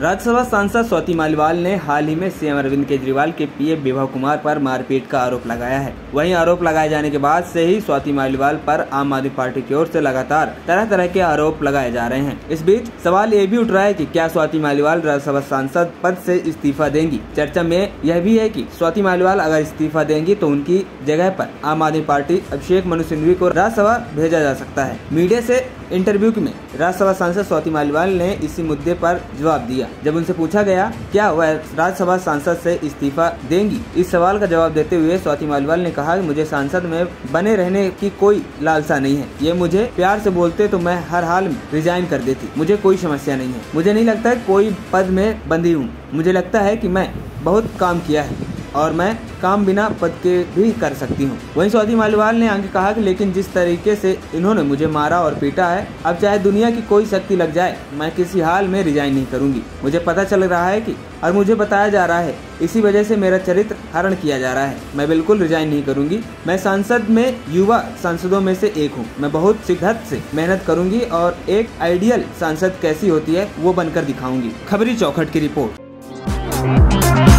राज्यसभा सांसद स्वाति मालीवाल ने हाल ही में सीएम अरविंद केजरीवाल के पीए विभव कुमार पर मारपीट का आरोप लगाया है। वहीं आरोप लगाए जाने के बाद से ही स्वाति मालीवाल पर आम आदमी पार्टी की ओर से लगातार तरह तरह के आरोप लगाए जा रहे हैं। इस बीच सवाल ये भी उठ रहा है कि क्या स्वाति मालीवाल राज्यसभा सांसद पद से इस्तीफा देंगी? चर्चा में यह भी है की स्वाति मालीवाल अगर इस्तीफा देंगी तो उनकी जगह आरोप आम आदमी पार्टी अभिषेक मनु सिंघवी को राज्यसभा भेजा जा सकता है। मीडिया से इंटरव्यू में राज्यसभा सांसद स्वाति मालीवाल ने इसी मुद्दे पर जवाब दिया। जब उनसे पूछा गया, क्या वह राज्यसभा सांसद से इस्तीफा देंगी? इस सवाल का जवाब देते हुए स्वाति मालीवाल ने कहा कि मुझे सांसद में बने रहने की कोई लालसा नहीं है। ये मुझे प्यार से बोलते तो मैं हर हाल में रिजाइन कर देती। मुझे कोई समस्या नहीं है। मुझे नहीं लगता कोई पद में बंदी हूँ। मुझे लगता है की मैं बहुत काम किया है। और मैं काम बिना पद के भी कर सकती हूँ। वहीं स्वाति मालीवाल ने आगे कहा कि लेकिन जिस तरीके से इन्होंने मुझे मारा और पीटा है, अब चाहे दुनिया की कोई शक्ति लग जाए, मैं किसी हाल में रिजाइन नहीं करूँगी। मुझे पता चल रहा है कि, और मुझे बताया जा रहा है, इसी वजह से मेरा चरित्र हरण किया जा रहा है। मैं बिल्कुल रिजाइन नहीं करूँगी। मैं सांसद में युवा सांसदों में से एक हूँ। मैं बहुत शिद्दत से मेहनत करूँगी और एक आइडियल सांसद कैसी होती है, वो बनकर दिखाऊँगी। खबरी चौखट की रिपोर्ट।